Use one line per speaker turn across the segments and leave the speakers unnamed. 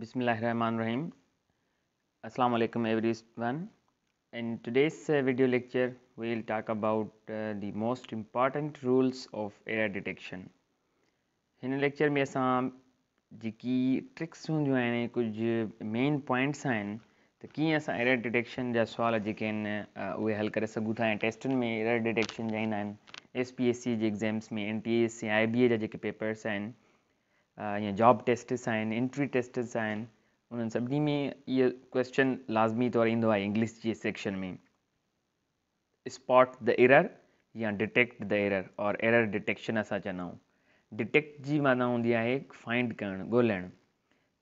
बिस्म रहमान रहीम असलामु everyone and today's video lecture we we talk about the most important rules of error detection हिन lecture में असां जेकी ट्रिक्स हूंदियूं आहिनि कुझु मेन पॉइंट्स आहिनि त कीअं असां एयर डिटेक्शन जा सुवाल error detection उहे हल करे सघूं था ऐं में एयर डिटेक्शन जा एस पी एस सी जे एक्ज़ाम्स में N T S C I B A या जॉब टेस्टिस आहिनि एंट्री टेस्टिस आहिनि उन्हनि सभिनी में इहो क्वेश्चन लाज़मी तौरु ईंदो आहे इंग्लिश जे सेक्शन में स्पॉट द एरर या डिटेक्ट द एरर और एरर डिटेक्शन असां चवंदा आहियूं डिटेक्ट जी माना हूंदी आहे फाइंड करणु ॻोल्हणु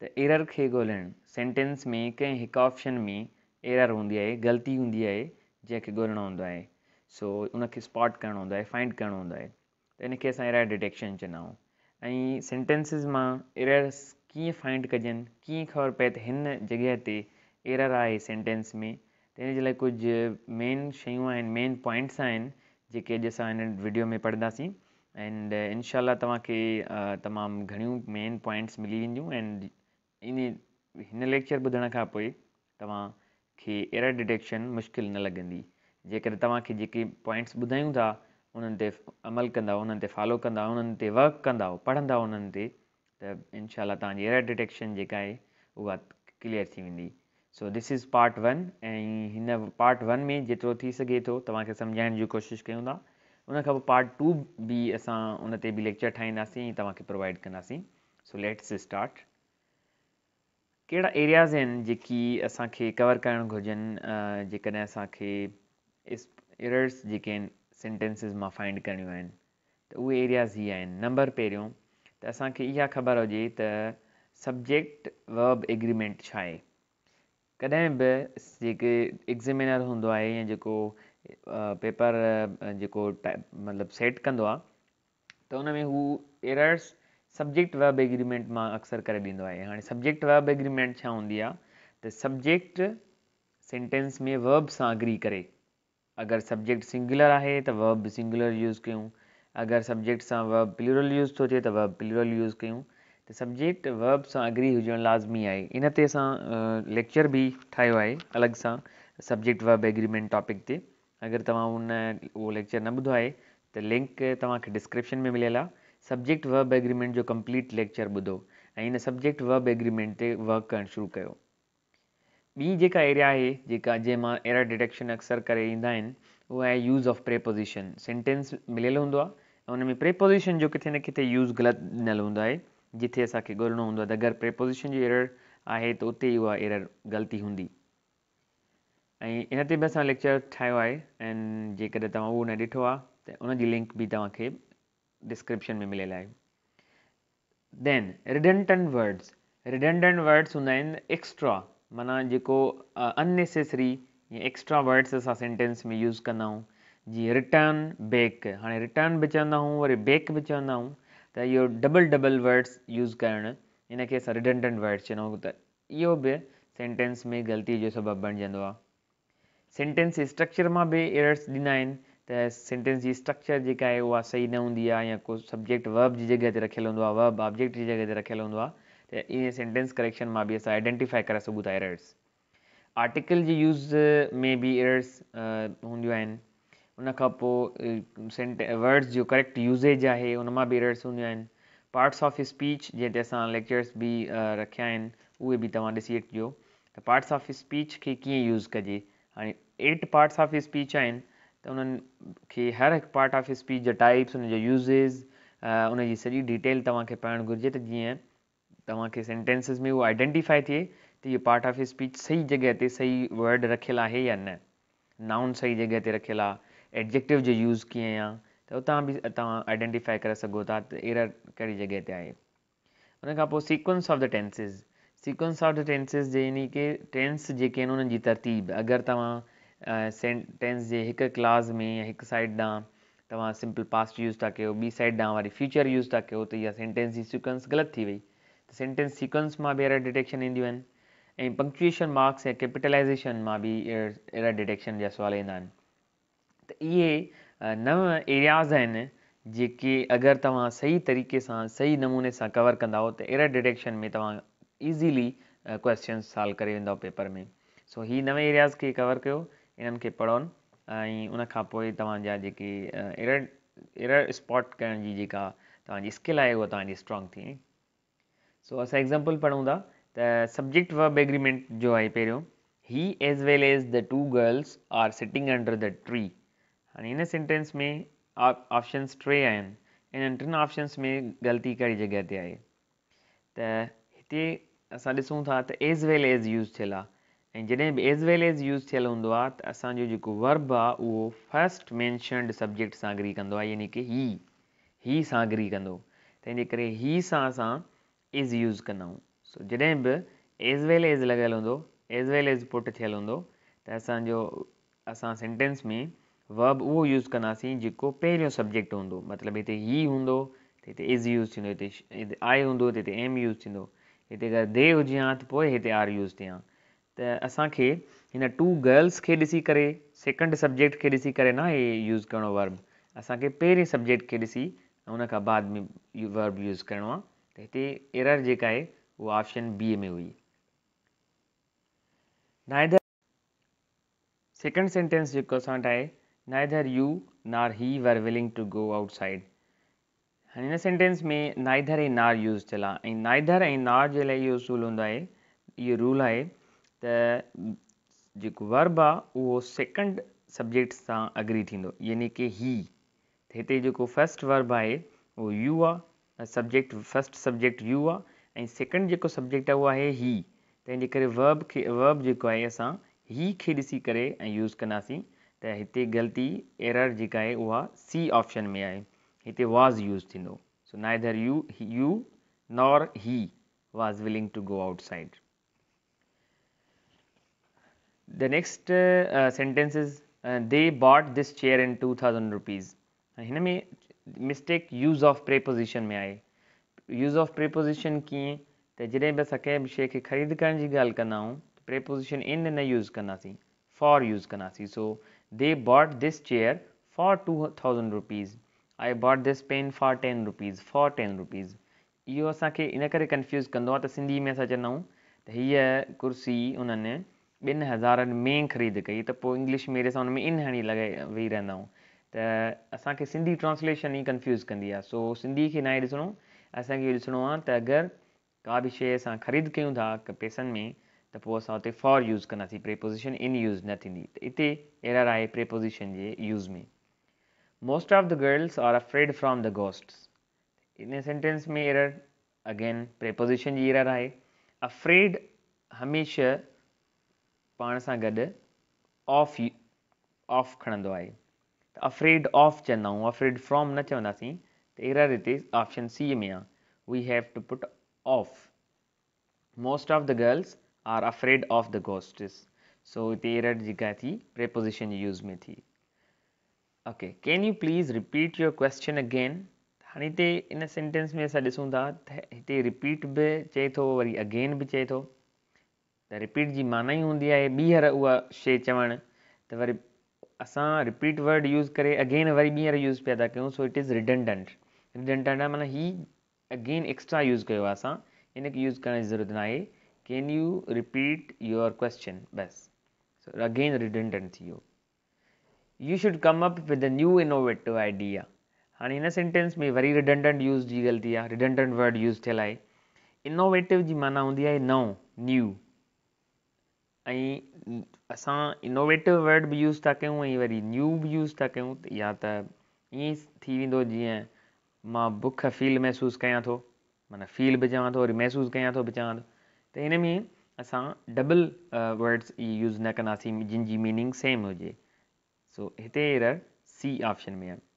त एरर खे ॻोल्हणु सेंटेंस में कंहिं हिकु ऑप्शन में एरर हूंदी आहे ग़लती हूंदी आहे जंहिंखे ॻोल्हणो हूंदो आहे सो उनखे स्पॉट करिणो हूंदो आहे फाइंड करिणो हूंदो आहे त इनखे असां एरर डिटेक्शन चवंदा आहियूं ऐं सेंटेंसेस मां एरर्स कीअं फाइंड कजनि कीअं ख़बर पए त हिन जॻह ते एरर आहे सेंटेंस में त हिन जे लाइ कुझु मेन शयूं आहिनि मेन पॉइंट्स आहिनि जेके अॼु असां हिन वीडियो में पढ़ंदासीं एंड इनशाला uh, तव्हांखे uh, तमामु घणियूं मेन पॉइंट्स मिली वेंदियूं एंड इन हिन लेक्चर ॿुधण खां पोइ तव्हांखे एरर डिटेक्शन मुश्किल न लॻंदी जेकर तव्हांखे जेके पॉइंट्स ॿुधायूं था उन्हनि ते अमल कंदा उन्हनि ते फॉलो कंदा उन्हनि ते वर्क कंदा पढ़ंदा उन्हनि ते त इनशा तव्हांजी एरर डिटेक्शन जेका आहे उहा क्लियर थी वेंदी so this is part one ऐं हिन पार्ट वन में जेतिरो थी सघे थो तव्हांखे सम्झाइण जी कोशिशि कयूं था उनखां पोइ पार्ट टू बि असां उन ते बि लेक्चर ठाहींदासीं ऐं तव्हांखे प्रोवाइड कंदासीं सो लेट्स स्टार्ट कहिड़ा एरियाज़ आहिनि जेकी असांखे कवर करणु घुरिजनि जेकॾहिं असांखे एरर्स जेके आहिनि सेंटेंसिस मां फाइंड करणियूं आहिनि त उहे एरियाज़ इहे आहिनि नंबर पहिरियों त असांखे इहा ख़बर हुजे त सबजैक्ट वर्ब एग्रीमेंट छा आहे कॾहिं बि जेके एक्ज़ेमिनर हूंदो आहे या जेको पेपर जेको मतिलबु सेट कंदो आहे त उन में हू एरर्स सब्जेक्ट वर्ब एग्रीमेंट मां अक्सर करे ॾींदो आहे हाणे सब्जेक्ट वर्ब एग्रीमेंट छा हूंदी आहे त सब्जेक्ट सेंटेंस में वर्ब सां अग्री करे अगरि सब्जेक्ट सिंगुलर आहे त वब सिंगुलर यूज़ कयूं अगरि सब्जेक्ट सां वब प्लूरल यूज़ थो थिए त व प्लूरल यूज़ कयूं त सब्जेक्ट वब सां अग्री हुजणु लाज़मी आहे इन ते असां लेक्चर बि ठाहियो आहे अलॻि सां सब्जेक्ट वब एग्रीमेंट टॉपिक ते अगरि तव्हां उन उहो लेक्चर न ॿुधो आहे त लिंक तव्हांखे डिस्क्रिप्शन में मिलियल आहे सब्जेक्ट वब एग्रीमेंट जो कंप्लीट लेक्चर ॿुधो ऐं इन सब्जेक्ट वब एग्रीमेंट ते वर्क करणु शुरू कयो ॿी जेका एरिया आहे जेका जंहिं मां एर डिटेक्शन अक्सर करे ईंदा आहिनि उहा आहे यूज़ ऑफ प्रेपोज़िशन सेंटेंस मिलियलु हूंदो आहे उन में प्रेपोज़िशन जो किथे न किथे यूज़ ग़लति ॾिनल हूंदो आहे जिथे असांखे ॻोल्हणो हूंदो आहे त अगरि प्रेपोज़िशन जो एरर आहे त उते ई उहा एरर ग़लती हूंदी ऐं इन ते बि असां लेक्चर ठाहियो आहे ऐं जेकॾहिं तव्हां उहो न ॾिठो आहे त उनजी लिंक बि तव्हांखे डिस्क्रिप्शन में मिलियलु आहे then redundant words redundant words हूंदा आहिनि एक्स्ट्रा माना जेको अननेसेसरी अनेसेसरी एक्स्ट्रा वर्ड्स असां सेंटेंस में यूज़ कंदाऊं जीअं रिटर्न बेक हाणे रिटर्न बि चवंदा आहियूं वरी बेक बि चवंदा आहियूं त इहो डबल डबल वर्ड्स यूज़ करणु इनखे असां रिटनटंट वर्ड्स चऊं त इहो बि सेंटेंस में ग़लती जो सबबु बणजंदो आहे सेंटेंस स्ट्रक्चर मां बि एरर्स ॾींदा आहिनि त सेंटेंस जी स्ट्रक्चर जेका आहे उहा सही न हूंदी आहे या को सब्जेक्ट वर्ब जी जॻह ते रखियलु हूंदो आहे वर्ब ऑब्जेक्ट जी जॻह ते रखियलु हूंदो आहे त ईअं सेंटेंस करेक्शन मां बि असां आइडेंटिफाई करे सघूं था एरर्स आर्टिकल जे यूज़ में बि एरर्स हूंदियूं आहिनि उनखां पोइ सेंटे वर्ड्स जो करेक्ट यूज़ेज आहे उन मां बि एरर्स हूंदियूं आहिनि पार्ट्स ऑफ स्पीच जंहिं ते असां लेक्चर्स बि रखिया आहिनि उहे बि तव्हां ॾिसी अचिजो त पार्ट्स ऑफ स्पीच खे कीअं यूज़ कजे हाणे एट पार्ट्स ऑफ स्पीच आहिनि त उन्हनि खे हर हिकु पार्ट ऑफ स्पीच जा टाइप्स उन उनजा यूज़ेस जी सॼी डिटेल तव्हांखे पढ़णु घुरिजे त जीअं तव्हांखे सेंटेंसिस में उहो आइडेंटिफाई थिए त इहो पार्ट ऑफ स्पीच सही जॻह ते सही वर्ड रखियल आहे या न नाउन सही जॻह ते रखियल आहे एडजेक्टिव जो यूज़ कीअं आहे त उतां बि तव्हां आइडेंटिफाई करे सघो था त अहिड़ा कहिड़ी जॻह ते आहे उनखां पोइ sequence of the tenses sequence of the tenses जे यानी की टेंस जेके आहिनि उन्हनि जी तरतीब अगरि तव्हां सेंटेंस जे हिकु क्लास में या हिकु साइड ॾांहुं तव्हां सिंपल पास्ट यूज़ था कयो ॿी साइड ॾांहुं वरी फ्यूचर यूज़ था कयो त इहा सेंटेंस जी सीक्वेंस ग़लति थी वई त सेंटेंस सीक्वेंस मां बि अहिड़ा डिटेक्शन ईंदियूं आहिनि ऐं पंक्चुएशन मार्क्स ऐं कैपिटलाइज़ेशन मां बि अहिड़ा डिटेक्शन जा सुवाल ईंदा आहिनि त इहे नव एरियाज़ आहिनि जेके अगरि तव्हां सही तरीक़े सां सही नमूने सां कवर कंदव त अहिड़े डिटेक्शन में तव्हां ईज़ीली क्वेश्चन सॉल्व करे वेंदव पेपर में सो हीअ नवे एरियाज़ खे कवर कयो इन्हनि खे पढ़ो ऐं उनखां पोइ तव्हांजा जेके स्पॉट करण जी जेका तव्हांजी स्किल आहे उहा तव्हांजी स्ट्रॉन्ग थी सो असां एक्ज़ाम्पल पढ़ूं था त सब्जेक्ट वर्ब एग्रीमेंट जो आहे पहिरियों he as well as the two girls are sitting under the tree हाणे हिन सेंटेंस में ऑप्शन्स टे आहिनि इन्हनि टिनि ऑपशन्स में ग़लती कहिड़ी जॻह ते आहे त हिते असां ॾिसूं था त एज़ वेल एज़ यूज़ थियलु आहे ऐं जॾहिं बि एज़ वेल एज़ यूज़ थियलु हूंदो आहे त असांजो जेको वर्ब आहे उहो फस्ट मैंशनड सब्जेक्ट सां अग्री कंदो आहे यानी की ही ही सां अग्री कंदो तंहिंजे करे ही सां असां इज़ यूज़ कंदाऊं सो जॾहिं बि एज़ वेल एज़ लॻियलु हूंदो एज़ वेल एज़ पुटु थियलु हूंदो त असांजो असां सेंटेंस में वर्ब उहो यूज़ कंदासीं जेको पहिरियों सब्जेक्ट हूंदो मतिलबु हिते ई हूंदो त हिते इज़ यूज़ थींदो हिते हिते आई हूंदो त हिते एम यूज़ थींदो हिते अगरि दे हुजे हा त पोइ हिते आर यूज़ थियां त असांखे हिन टू गर्ल्स खे ॾिसी करे सेकेंड सब्जेक्ट खे ॾिसी करे न इहे यूज़ करिणो वर्ब असांखे पहिरें सब्जेक्ट खे ॾिसी हुन खां बाद में वर्ब यूज़ करिणो आहे त हिते एरर जेका आहे उहा ऑप्शन बी में हुई नाइदर सेकेंड सेंटेंस जेको असां वटि आहे neither you nor he were willing to go outside हिन सेंटेंस में नाइदर ऐं नार यूज़ थियल आहे ऐं नाइदर ऐं नार जे लाइ इहो सूल हूंदो आहे इहो रूल आहे त जेको वर्ब आहे उहो सेकेंड सब्जेक्ट सां अग्री थींदो यानी की ही हिते जेको फस्ट वर्ब आहे उहो यू आहे सब्जैक्ट फस्ट सब्जेक्ट यू आहे ऐं सेकेंड जेको सब्जेक्ट आहे उहो आहे ही तंहिंजे करे वर्ब खे वब जेको आहे असां ही खे ॾिसी करे ऐं यूज़ कंदासीं त हिते ग़लती एरर जेका आहे उहा सी ऑप्शन में आहे हिते वाज़ यूज़ थींदो so neither you you nor he was willing to go outside the next sentence is they bought this chair in two thousand rupees हिन में मिस्टेक यूज़ ऑफ प्रेपोज़िशन में आहे यूज़ ऑफ प्रेपोज़िशन कीअं त जॾहिं बि असां कंहिं बि शइ खे ख़रीद करण जी ॻाल्हि कंदाऊं त प्रेपोज़ीशन इन न यूज़ कंदासीं फॉर यूज़ कंदासीं so they bought this chair for two thousand rupees I bought this pen for ten rupees for ten rupees इहो असांखे इन करे कंफ्यूज़ कंदो आहे त सिंधी में असां चवंदा आहियूं त हीअ कुर्सी उन्हनि ॿिनि हज़ारनि में ख़रीद कई त पोइ इंग्लिश मेरे असां उन में इन हणी लगाए वेही रहंदा आहियूं त असांखे सिंधी ट्रांसलेशन ई कंफ्यूज़ कंदी आहे सो सिंधी खे न नाहे ॾिसणो असांखे इहो ॾिसणो आहे त अगरि का बि शइ असां ख़रीद कयूं था हिकु पैसनि में त पोइ असां हुते फॉर यूज़ कंदासीं प्रेपोज़ीशन इन यूज़ न थींदी त हिते एरर आहे प्रेपोज़ीशन जे यूज़ में most of the girls are afraid from the ghosts इन सेंटेंस में एरर अगेन प्रेपोज़ीशन जी एरर आहे अफ्रेड हमेशह पाण सां गॾु ऑफ ऑफ खणंदो आहे अफ्रेड ऑफ चवंदा आहियूं अफ्रेड फ्रॉम न चवंदासीं त अहिड़ा रीति ऑप्शन सी में आहे we have to put of most of the girls are afraid of the ghosts so हिते एर जेका थी प्रेपोज़िशन यूज़ में थी okay can you please repeat your question again हाणे हिते इन सेंटेंस में असां ॾिसूं था त हिते रिपीट बि चए थो वरी अगेन बि चए थो त रिपीट जी माना ई हूंदी आहे ॿीहर उहा शइ चवणु त वरी असां रिपीट वड यूज़ करे अगेन वरी ॿीहर यूज़ पिया था कयूं so it is redundant redundant आहे माना ही अगेन एक्स्ट्रा यूज़ कयो आहे असां हिनखे यूज़ करण जी ज़रूरत नाहे can you repeat your question bus again redundant थी वियो you should come up with the new innovative idea हाणे हिन सेंटेंस में वरी रिडंडंट यूज़ जी ग़लती आहे रिडंडंट वड यूज़ थियल आहे इनोवेटिव जी माना हूंदी आहे नओ न्यू ऐं असां इनोवेटिव वर्ड बि यूज़ था कयूं ऐं वरी न्यू बि यूज़ था कयूं या त ईअं थी वेंदो जीअं मां बुख फील महसूसु कयां थो माना फील बि चवां थो वरी महसूसु कयां थो बि चवां त हिन में असां डबल वर्ड्स ई यूज़ न कंदासीं जिन जी मीनिंग सेम हुजे सो हिते अ सी ऑप्शन में आहिनि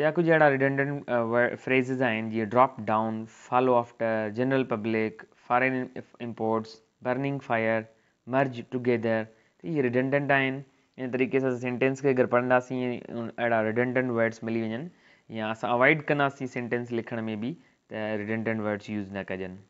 ॿिया कुझु अहिड़ा रिडंडन व फ्रेज़िज़ आहिनि जीअं drop down follow after general public foreign imports burning fire merge together इहे रिडंडेंट आहिनि इन तरीक़े सां सेंटेंस खे अगरि पढ़ंदासीं अहिड़ा रिडंडेंट वर्ड्स मिली वञनि या असां अवॉइड कंदासीं सेंटेंस लिखण में बि त रिडंडेंट वर्ड्स यूज़ न कजनि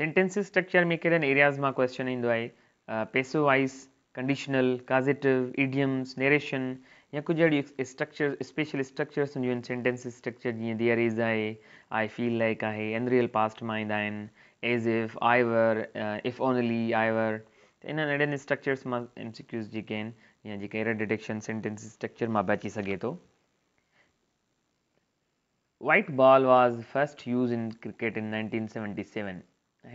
सेंटेंसिस स्ट्रक्चर में कहिड़नि एरियाज़ मां कोश्चन ईंदो आहे passive voice conditional causative idioms narration या कुझु अहिड़ियूं स्ट्रक्चर स्पेशल स्ट्रक्चर्स हूंदियूं आहिनि सेंटेंसिस स्ट्रक्चर जीअं देज़ आहे आई फील लाइक आहे एनरियल पास्ट मां ईंदा आहिनि as if I were if only I were इन अहिड़नि स्ट्रक्चर्स मां एम सी जेके आहिनि या जेके अहिड़ा डिटेक्शन सेंटेंस स्ट्रक्चर मां बची सघे थो white ball was first used in cricket in nineteen seventy seven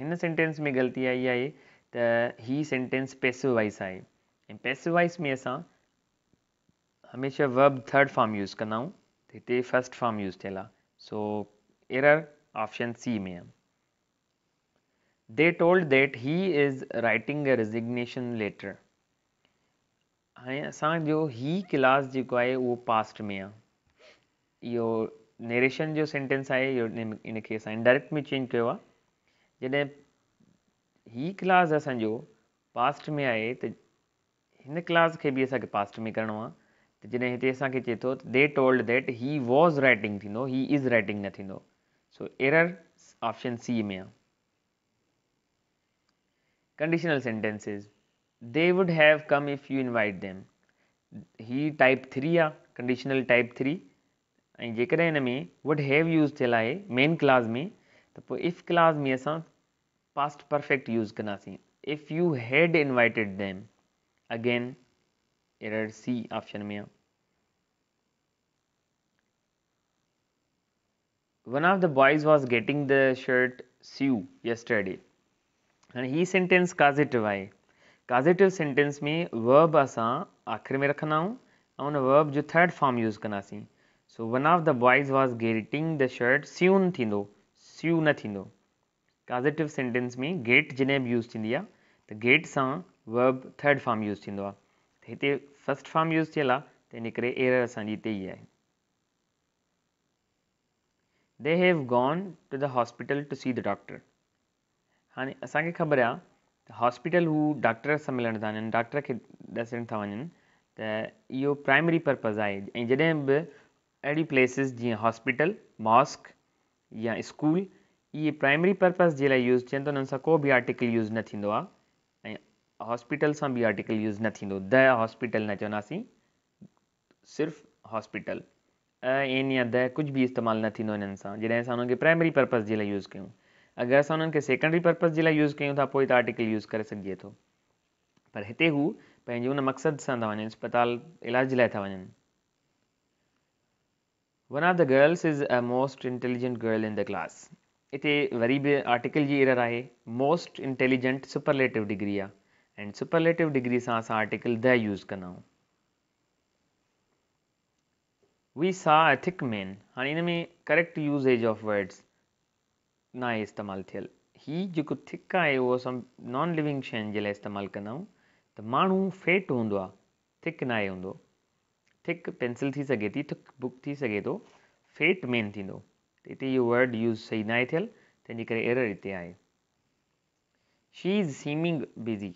हिन सेंटेंस में ग़लती आई आहे त हीअ सेंटेंस पेसिव वाइस आहे ऐं पेसे वाइस में असां हमेशह वर्ब थर्ड फॉर्म यूज़ कंदाऊं त हिते फस्ट फॉर्म यूज़ थियल आहे सो एरर ऑप्शन सी में आहे They told that writing a resignation letter is writing a resignation letter हाणे असांजो ही क्लास जेको आहे उहो पास्ट में आहे इहो नेरेशन जो सेंटेंस आहे इहो इनखे असां इनडायरेक्ट में चेंज कयो आहे जॾहिं हीअ क्लास असांजो पास्ट में आहे त हिन क्लास खे बि असांखे पास्ट में करिणो आहे त जॾहिं हिते असांखे चए थो they told that he was writing थींदो ही इज़ राइटिंग न थींदो सो एरर ऑप्शन सी में आहे conditional sentences they would have come if you invite them he type 3 a conditional type 3 and jekar in me would have used chalaye main class me if class me asa past perfect use kana if you had invited them again error c option me one of the boys was getting the shirt sew yesterday हाणे हीअ sentence काज़िटिव आहे कॉज़िटिव sentence में verb असां आख़िरि में रखंदा आहियूं ऐं हुन वर्ब जो थर्ड फॉर्म यूज़ कंदासीं so one of the boys was getting the shirt sewn थींदो सियूं न थींदो काज़िटिव सेंटेंस में गेट जॾहिं बि यूज़ थींदी आहे त गेट सां वर्ब थर्ड फॉर्म यूज़ थींदो आहे त हिते फस्ट फॉर्म यूज़ थियल आहे त हिन करे एयर असांजी हिते ई आहे they have gone to the hospital to see the doctor हाणे असांखे ख़बर आहे त हॉस्पिटल हू डॉक्टर सां मिलण था वञनि डॉक्टर खे ॾसण था वञनि त इहो प्राइमरी पर्पज़ आहे ऐं जॾहिं बि अहिड़ी प्लेसिस जीअं हॉस्पिटल मॉस्क या स्कूल इहे प्राइमरी पर्पज़ जे लाइ यूज़ थियनि त हुननि सां को बि आर्टिकल यूज़ न थींदो आहे ऐं हॉस्पिटल सां बि आर्टिकल यूज़ न थींदो द हॉस्पिटल न चवंदासीं सिर्फ़ु हॉस्पिटल अ ऐन या द कुझु बि इस्तेमालु न थींदो हिननि सां जॾहिं असां हुननि खे प्राइमरी पर्पज़ जे लाइ यूज़ कयूं अगरि असां उन्हनि खे सेकेंडरी पर्पज़ जे लाइ यूज़ कयूं था पोइ त आर्टिकल यूज़ करे सघिजे थो पर हिते हू पंहिंजे हुन मक़सद सां था वञनि अस्पताल इलाज लाइ था वञनि one of the girls is a most intelligent girl in the class हिते वरी बि आर्टिकल जी एरर आहे मोस्ट इंटेलिजेंट सुपरलेटिव डिग्री आहे एंड सुपरलेटिव डिग्री सां असां आर्टिकल द यूज़ कंदा आहियूं we saw a thick main हाणे हिन में correct usage of words नाहे इस्तेमालु थियलु हीउ जेको थिक आहे उहो असां नॉन लिविंग शयुनि जे लाइ इस्तेमालु कंदाऊं त माण्हू फेट हूंदो आहे थिक नाहे हूंदो थिक पेंसिल थी सघे थी थिक बुक थी सघे थो फेट मेन थींदो त हिते इहो वड यूज़ सही नाहे थियल तंहिंजे करे एरर हिते आहे she is seeming busy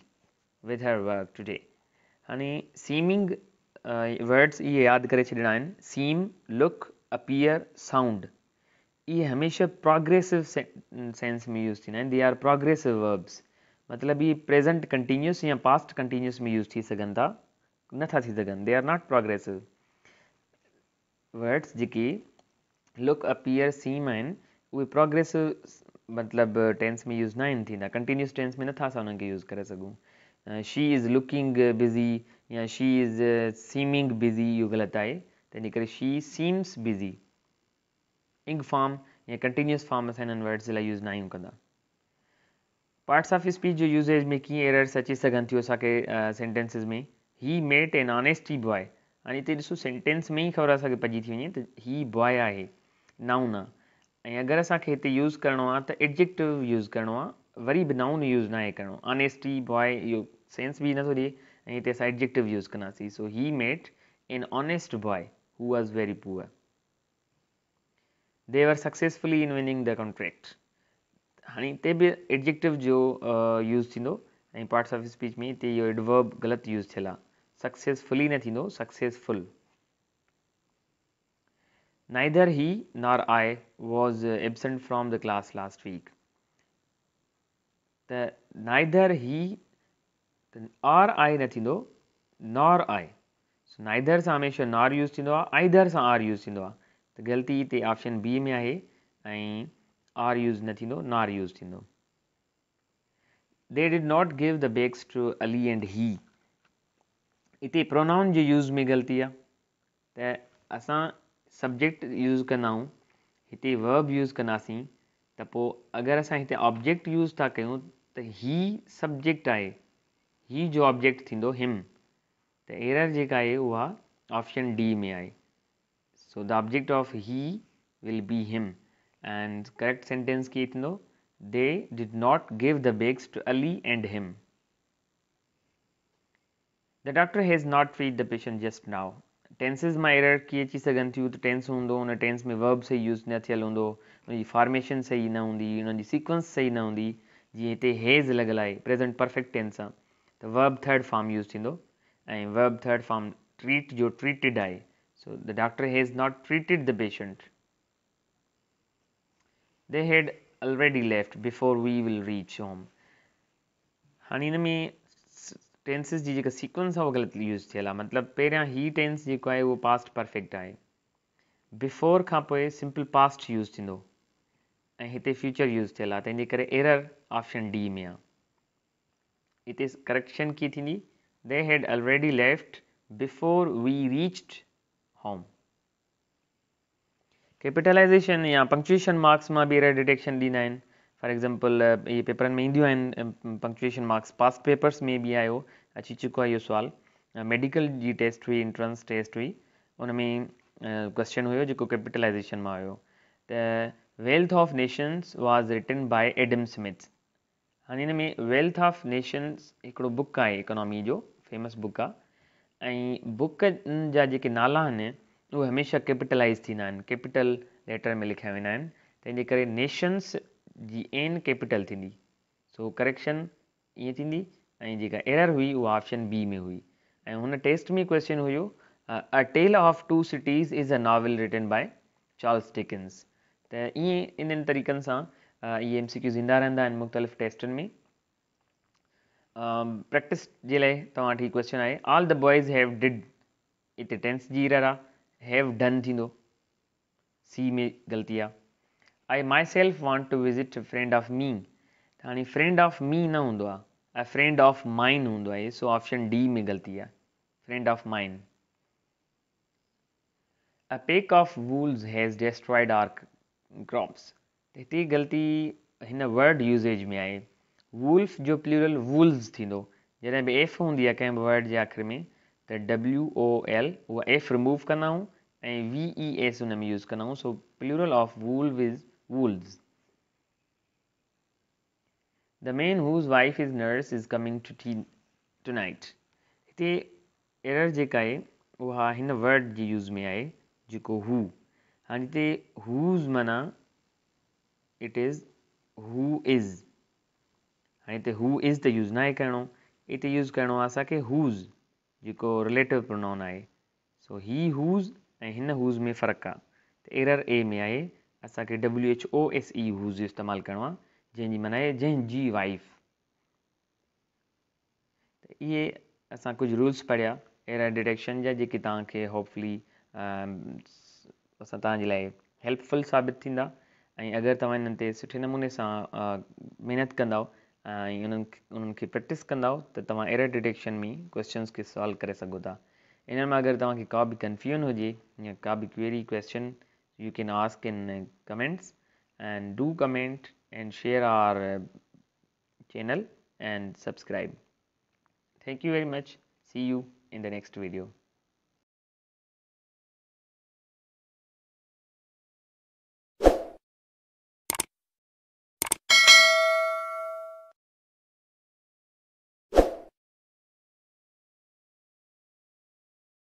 with her work today हाणे सीमिंग वर्ड्स इहे यादि करे छॾिणा आहिनि सीम लुक अपीयर साउंड ये हमेशा प्रोग्रेसिव सेंस में यूज थी ना दे आर प्रोग्रेसिव वर्ब्स मतलब ये प्रेजेंट कंटिन्यूस या पास्ट कंटिन्यूस में यूज थी सघनि था नथा थी सघनि they are not progressive words जेके लुक अपीयर सीम आहिनि उहे प्रोग्रेसिव मतलब टेंस uh, में यूज़ न आहिनि थींदा कंटिन्यूस टेंस में नथा असां हुननि यूज़ करे सघूं शी इज़ लुकिंग बिज़ी या शी इज़ सीमिंग बिज़ी इहो ग़लति आहे तंहिंजे करे she seems busy ing form या कंटिन्यूस फॉर्म असां हिननि वर्ड्स लाइ यूज़ न आहियूं कंदा पार्ट्स ऑफ स्पीच जो यूज़ेज में कीअं एरर्स अची सघनि थियूं असांखे सेंटेंसिस में ही मेट एन ऑनेस्टी बॉय हाणे हिते ॾिसो सेंटेंस में ई ख़बर असांखे पइजी थी वञे त ही बॉय आहे नाउन आहे ऐं अगरि असांखे हिते यूज़ करिणो आहे त एडजेक्टिव यूज़ करिणो आहे वरी बि नाउन यूज़ न आहे करिणो ऑनेस्टी बॉय इहो सेंस बि नथो ॾिए ऐं हिते असां एडजेक्टिव यूज़ कंदासीं so he met an honest boy who was very poor they are successfully in winning the contract हाणे हिते बि एडजेक्टिव जो यूज़ थींदो ऐं पार्ट्स ऑफ स्पीच में हिते इहो एडवर्ब ग़लति यूज़ थियल आहे सक्सेसफुली न थींदो successful neither he nor I was absent from the class last week त नाइदर ही त आर आई न थींदो नॉर आए नाइदर सां हमेशह नार यूज़ थींदो आहे आई सां आर यूज़ थींदो आहे त ग़लती हिते ऑप्शन बी में आहे ऐं आर यूज़ न थींदो नार यूज़ थींदो they did not give the best to Ali and he हिते प्रोनाउन जे यूज़ में ग़लती आहे त असां सब्जेक्ट यूज़ कंदाऊं हिते वर्ब यूज़ कंदासीं त पोइ अगरि असां हिते ऑब्जेक्ट यूज़ था कयूं त हीअ सब्जेक्ट आहे ही जो ऑब्जेक्ट थींदो हिम त एर जेका आहे उहा ऑप्शन डी में आहे So the object of he will be him and correct sentence ki they did not give the bags to Ali and him. The doctor has not treated the patient just now. Tense is my error ki chi sagan tense hundo un tense me verb se used na thiyal hundo formation se na hundi un sequence se na hundi ji has lagalai present perfect tense the verb third form used thindo and verb third form treat jo treated hai So, the doctor has not treated the patient. They had already left before we will reach home. हाणे हिन में tenses जी जेका sequence आहे उहा ग़लति use थियल आहे मतिलबु पहिरियां ही टेंस जेको आहे उहो पास्ट परफेक्ट आहे बिफोर खां पोइ सिम्पल पास्ट यूज़ थींदो ऐं हिते फ्यूचर यूज़ थियल आहे तंहिंजे करे एरर ऑप्शन डी में आहे हिते करक्शन कीअं थींदी they had already left before we home capitalisation या पंक्चुएशन मार्क्स मां बि अहिड़ा डिटेक्शन ॾींदा आहिनि फॉर एक्ज़ाम्पल इहे पेपरनि में ईंदियूं आहिनि पंक्चुएशन मार्क्स पास पेपर्स में बि आयो अची चुको आहे इहो सुवालु मेडिकल जी टेस्ट हुई एंट्रंस टेस्ट हुई उनमें क्वेश्चन हुयो जेको कैपिटलाइज़ेशन मां हुयो त Wealth of Nations was written by Adam Smith's हाणे हिन में वेल्थ ऑफ नेशन्स हिकिड़ो बुक आहे इकोनॉमी जो फेमस बुक आहे ऐं बुक जा जेके नाला आहिनि उहे हमेशह कैपिटलाइज़ थींदा आहिनि कैपिटल लेटर में लिखिया वेंदा आहिनि तंहिंजे करे नेशन्स जी एन कैपिटल थींदी सो करेक्शन ईअं थींदी ऐं जेका एर हुई उहा ऑप्शन बी में हुई ऐं हुन टेस्ट में क्वेश्चन हुयो a Tale of Two Cities is a novel written by Charles Dickens त ईअं इन्हनि तरीक़नि सां इहे एमसीक्यू ज़िंदा रहंदा आहिनि मुख़्तलिफ़ टेस्टनि में प्रैक्टिस um, जे लाइ तव्हां वटि क्वेशन आहे all the boys have did हिते टेंथ जी इयर आहे हैव डन थींदो सी में ग़लती आहे I myself want to visit a friend of me त हाणे फ्रैंड ऑफ मी न हूंदो आहे अ फ्रेंड ऑफ माइन हूंदो आहे सो ऑप्शन डी में ग़लती आहे friend of mine a pack of wolves has destroyed our crops त हिते ग़लती हिन वर्ड यूज़ेज में आहे वूल्फ जो प्लूरल वूल्स थींदो जॾहिं बि एफ हूंदी आहे कंहिं बि वर्ड जे आख़िरि में त डब्लू ओ एल उहा एफ रिमूव कंदाऊं ऐं वी ई एस हुन में use कंदाऊं so plural of wolf is wolves the man whose wife is nurse is coming to tonight हिते एरर जेका आहे उहा हिन वर्ड जी यूज़ में आहे जेको हू हाणे हिते हूज़ माना इट इज़ हू इज़ हाणे त हू इज़ त यूज़ नाहे करिणो हिते यूज़ करिणो आहे असांखे हूज़ जेको रिलेटिव प्रोनाउन आहे सो ही हूज़ ऐं हिन हूज़ में फ़र्कु आहे त एरर ए में आहे असांखे W H O S E whose इस्तेमालु करिणो आहे जंहिंजी माना आहे जंहिं जी वाइफ त इहे असां कुझु रूल्स पढ़िया एरर डिटेक्शन जा जेके तव्हांखे होपली तव्हांजे लाइ हैल्पफुल साबित थींदा ऐं अगरि तव्हां हिननि ते सुठे नमूने सां महिनत कंदव ऐं उन्हनि उन्हनि खे प्रैक्टिस कंदव त तव्हां एर डिटेक्शन में क्वेशन्स खे सोल्व करे सघो था इन्हनि मां अगरि तव्हांखे का बि कंफ्यूजन हुजे या का बि query question you can ask in comments and do comment and share our channel and subscribe thank you very much see you in the next video